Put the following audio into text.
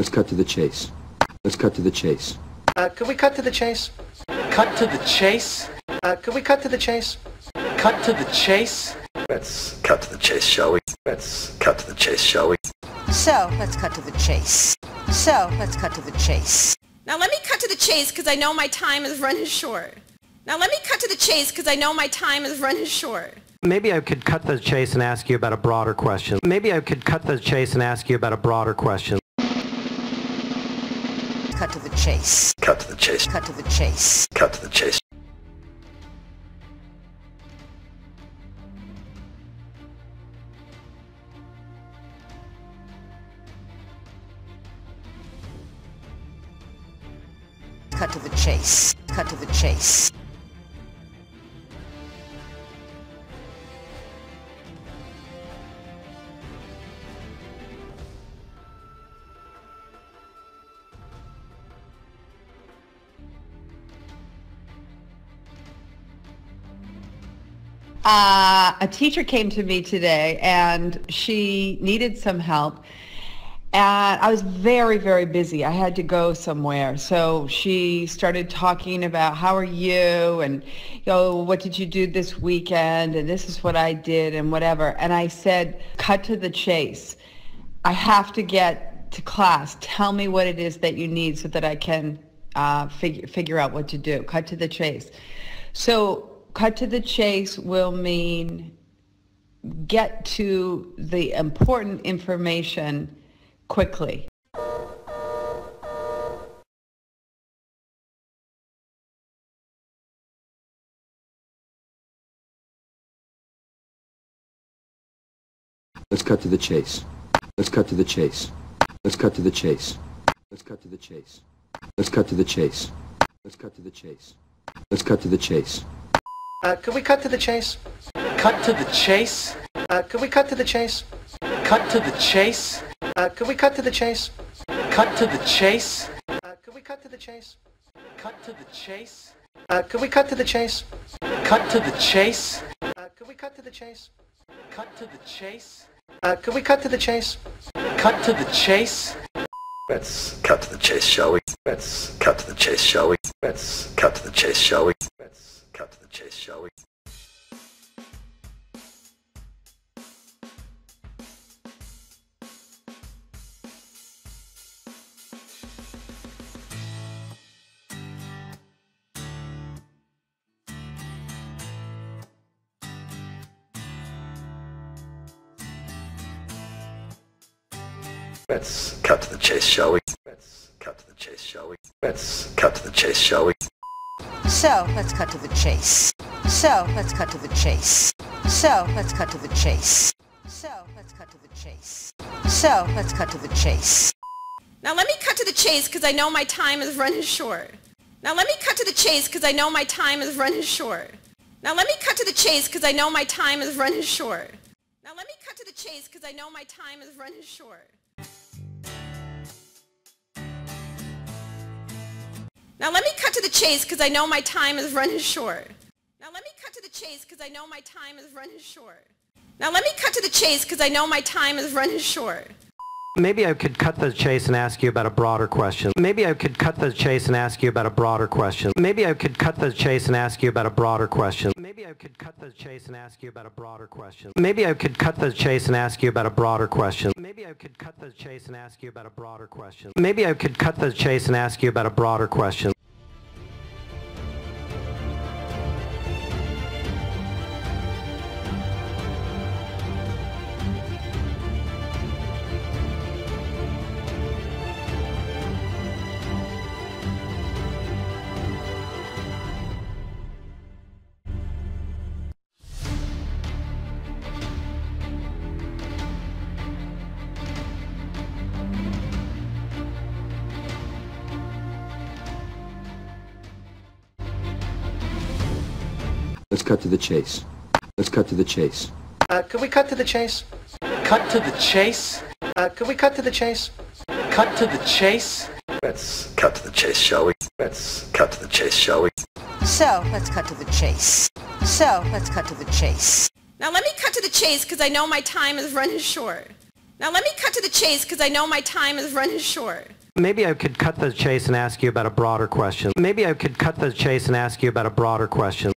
Let's cut to the chase. Let's cut to the chase. Uh, could we cut to the chase? Cut to the chase. Uh, could we cut to the chase? Cut to the chase. Let's cut to the chase, shall we? Let's cut to the chase, shall we? So, let's cut to the chase. So, let's cut to the chase. Now let me cut to the chase because I know my time is running short. Now let me cut to the chase because I know my time is running short. Maybe I could cut the chase and ask you about a broader question. Maybe I could cut the chase and ask you about a broader question. Cut to the chase. Cut to the chase. Cut to the chase. Cut to the chase. Cut to the chase. Cut to the chase. Uh, a teacher came to me today and she needed some help. And I was very, very busy. I had to go somewhere. So she started talking about how are you and you know, what did you do this weekend and this is what I did and whatever. And I said, cut to the chase. I have to get to class. Tell me what it is that you need so that I can uh, figure, figure out what to do. Cut to the chase. So cut to the chase will mean get to the important information quickly. Let's cut to the chase. Let's cut to the chase. Let's cut to the chase. Let's cut to the chase. Let's cut to the chase. Let's cut to the chase. Let's cut to the chase. Uh, could we cut to the chase? Cut to the chase. Uh, could we cut to the chase? Cut to the chase. Uh, could we cut to the chase? Cut to the chase. Uh, could we cut to the chase? Cut to the chase. Uh, could we cut to the chase? Cut to the chase. Uh, could we cut to the chase? Cut to the chase. Uh, could we cut to the chase? Cut to the chase. Let's cut to the chase, shall we? Let's cut to the chase, shall we? Let's cut to the chase, shall we? Cut to the chase, shall we? Let's cut to the chase, shall we? Let's cut to the chase, shall we? Let's cut to the chase, shall we? So, let's cut to the chase. So, let's cut to the chase. So, let's cut to the chase. So, let's cut to the chase. So, let's cut to the chase. Now let me cut to the chase because I know my time is running short. Now let me cut to the chase because I know my time is running short. Now let me cut to the chase because I know my time is running short. Now let me cut to the chase because I know my time is running short. Now let me cut to the chase because I know my time is running short. Now let me cut to the chase because I know my time is running short. Now let me cut to the chase because I know my time is running short. Maybe I could cut the chase and ask you about a broader question. Maybe I could cut the chase and ask you about a broader question. Maybe I could cut the chase and ask you about a broader question. I could cut the chase and ask you about a broader question. Maybe I could cut the chase and ask you about a broader question. Maybe I could cut the chase and ask you about a broader question. Maybe I could cut the chase and ask you about a broader question. Let's cut to the chase. Let's cut to the chase. Uh, could we cut to the chase? Cut to the chase. Uh, could we cut to the chase? Cut to the chase. Let's cut to the chase, shall we? Let's cut to the chase, shall we? So, let's cut to the chase. So, let's cut to the chase. Now let me cut to the chase because I know my time is running short. Now let me cut to the chase because I know my time is running short. Maybe I could cut the chase and ask you about a broader question. Maybe I could cut the chase and ask you about a broader question.